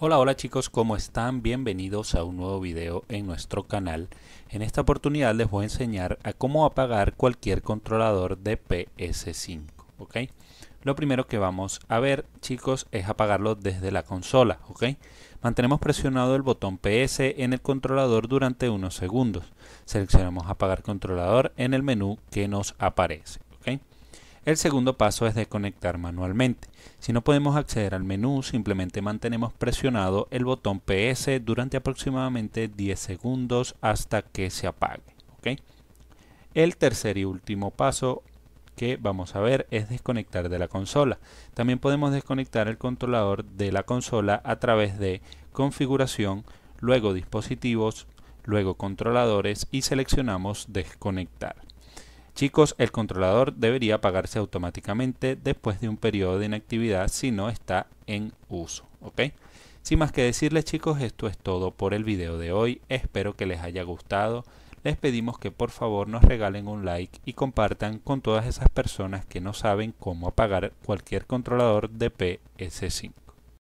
Hola, hola chicos, ¿cómo están? Bienvenidos a un nuevo video en nuestro canal. En esta oportunidad les voy a enseñar a cómo apagar cualquier controlador de PS5, ¿ok? Lo primero que vamos a ver, chicos, es apagarlo desde la consola, ¿ok? Mantenemos presionado el botón PS en el controlador durante unos segundos. Seleccionamos apagar controlador en el menú que nos aparece. El segundo paso es desconectar manualmente. Si no podemos acceder al menú, simplemente mantenemos presionado el botón PS durante aproximadamente 10 segundos hasta que se apague. El tercer y último paso que vamos a ver es desconectar de la consola. También podemos desconectar el controlador de la consola a través de configuración, luego dispositivos, luego controladores y seleccionamos desconectar. Chicos, el controlador debería apagarse automáticamente después de un periodo de inactividad si no está en uso. ¿ok? Sin más que decirles chicos, esto es todo por el video de hoy. Espero que les haya gustado. Les pedimos que por favor nos regalen un like y compartan con todas esas personas que no saben cómo apagar cualquier controlador de PS5.